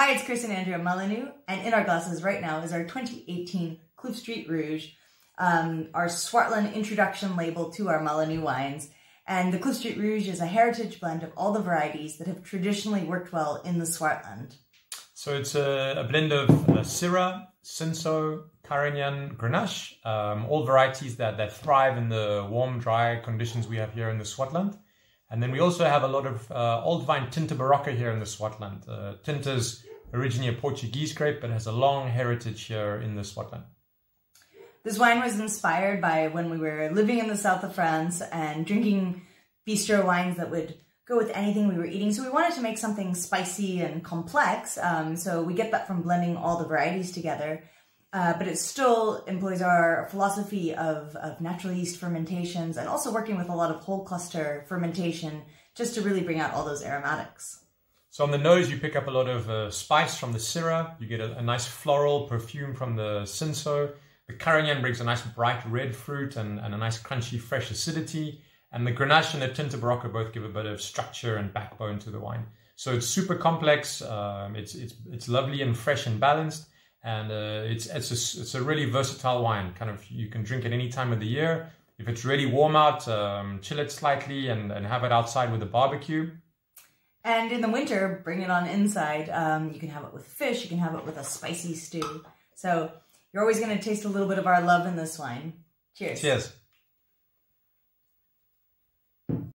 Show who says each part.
Speaker 1: Hi, it's Chris and Andrea Mullineux, and in our glasses right now is our 2018 Kloof Street Rouge, um, our Swartland introduction label to our Mullineux wines. And the Kloof Street Rouge is a heritage blend of all the varieties that have traditionally worked well in the Swartland.
Speaker 2: So it's a, a blend of uh, Syrah, Cinsault, Carignan, Grenache, um, all varieties that, that thrive in the warm, dry conditions we have here in the Swartland. And then we also have a lot of uh, old vine Tinta Barocca here in the Swartland. Uh, Tinta's originally a Portuguese grape, but has a long heritage here in the Swartland.
Speaker 1: This wine was inspired by when we were living in the south of France and drinking bistro wines that would go with anything we were eating. So we wanted to make something spicy and complex. Um, so we get that from blending all the varieties together. Uh, but it still employs our philosophy of, of natural yeast fermentations and also working with a lot of whole cluster fermentation just to really bring out all those aromatics.
Speaker 2: So on the nose, you pick up a lot of uh, spice from the Syrah. You get a, a, nice floral perfume from the Cinsault. The Carignan brings a nice bright red fruit and, and a nice crunchy fresh acidity. And the Grenache and the Tinta Barocca both give a bit of structure and backbone to the wine. So it's super complex. Um, it's, it's, it's lovely and fresh and balanced and uh, it's it's a, it's a really versatile wine. Kind of you can drink it any time of the year. If it's really warm out, um, chill it slightly and, and have it outside with a barbecue.
Speaker 1: And in the winter, bring it on inside. Um, you can have it with fish. You can have it with a spicy stew. So you're always going to taste a little bit of our love in this wine. Cheers.
Speaker 2: Cheers.